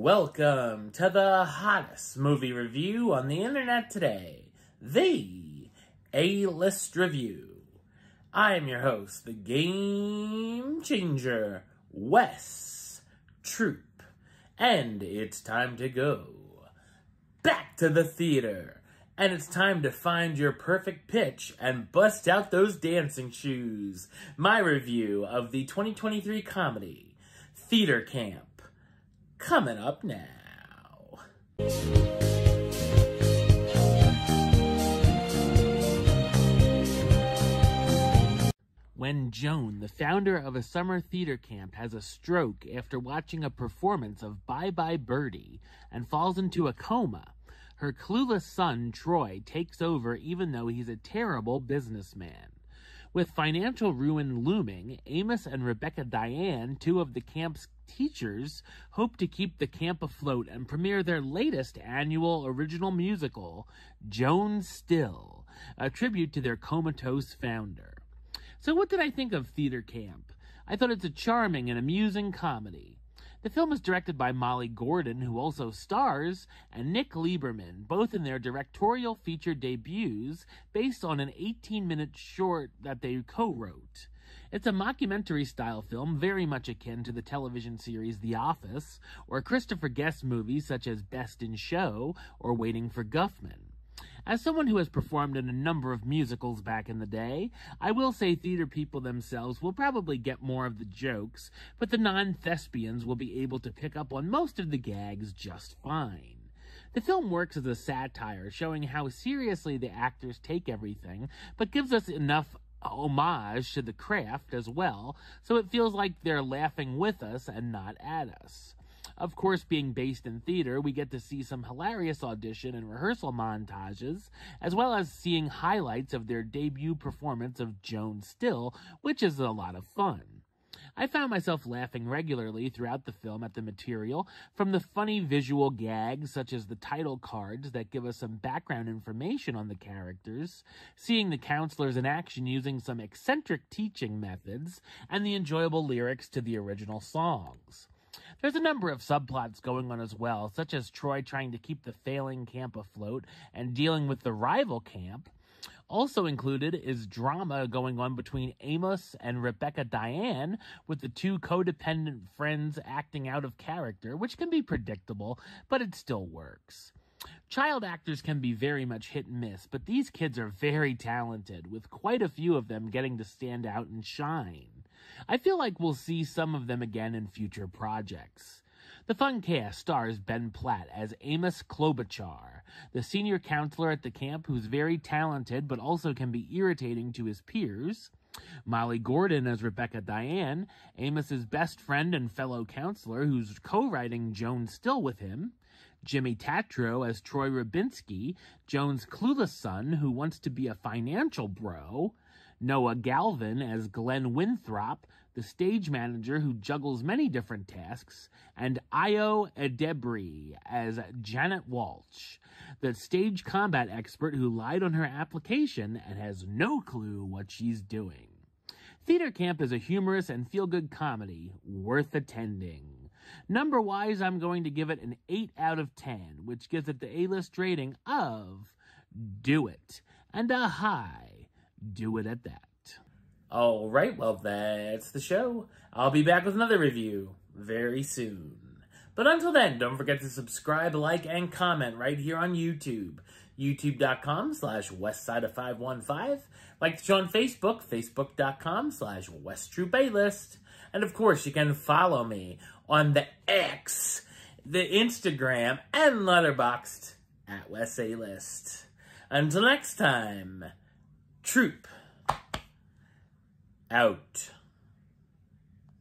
Welcome to the hottest movie review on the internet today, the A-List Review. I am your host, the Game Changer, Wes Troop, and it's time to go back to the theater, and it's time to find your perfect pitch and bust out those dancing shoes. My review of the 2023 comedy, Theater Camp coming up now. When Joan, the founder of a summer theater camp, has a stroke after watching a performance of Bye Bye Birdie and falls into a coma, her clueless son, Troy, takes over even though he's a terrible businessman. With financial ruin looming, Amos and Rebecca Diane, two of the camp's teachers, hope to keep the camp afloat and premiere their latest annual original musical, Joan Still, a tribute to their comatose founder. So, what did I think of Theater Camp? I thought it's a charming and amusing comedy. The film is directed by Molly Gordon, who also stars, and Nick Lieberman, both in their directorial feature debuts based on an 18 minute short that they co wrote. It's a mockumentary style film very much akin to the television series The Office or Christopher Guest movies such as Best in Show or Waiting for Guffman. As someone who has performed in a number of musicals back in the day, I will say theater people themselves will probably get more of the jokes, but the non-thespians will be able to pick up on most of the gags just fine. The film works as a satire, showing how seriously the actors take everything, but gives us enough homage to the craft as well, so it feels like they're laughing with us and not at us. Of course, being based in theater, we get to see some hilarious audition and rehearsal montages, as well as seeing highlights of their debut performance of Joan Still, which is a lot of fun. I found myself laughing regularly throughout the film at the material, from the funny visual gags such as the title cards that give us some background information on the characters, seeing the counselors in action using some eccentric teaching methods, and the enjoyable lyrics to the original songs. There's a number of subplots going on as well, such as Troy trying to keep the failing camp afloat and dealing with the rival camp. Also included is drama going on between Amos and Rebecca Diane, with the two codependent friends acting out of character, which can be predictable, but it still works. Child actors can be very much hit and miss, but these kids are very talented, with quite a few of them getting to stand out and shine. I feel like we'll see some of them again in future projects. The fun cast stars Ben Platt as Amos Klobuchar, the senior counselor at the camp who's very talented but also can be irritating to his peers. Molly Gordon as Rebecca Diane, Amos's best friend and fellow counselor who's co-writing Joan Still with him. Jimmy Tatro as Troy Rubinsky, Joan's clueless son who wants to be a financial bro. Noah Galvin as Glenn Winthrop, the stage manager who juggles many different tasks, and Ayo Edebiri as Janet Walsh, the stage combat expert who lied on her application and has no clue what she's doing. Theater Camp is a humorous and feel-good comedy worth attending. Number-wise, I'm going to give it an 8 out of 10, which gives it the A-list rating of Do It, and a high Do It at that. Alright, well that's the show. I'll be back with another review very soon. But until then, don't forget to subscribe, like, and comment right here on YouTube. YouTube.com slash Westside515. Like the show on Facebook, Facebook.com slash List. And of course, you can follow me on the X, the Instagram, and Letterboxd at Wes A List. Until next time, Troop out.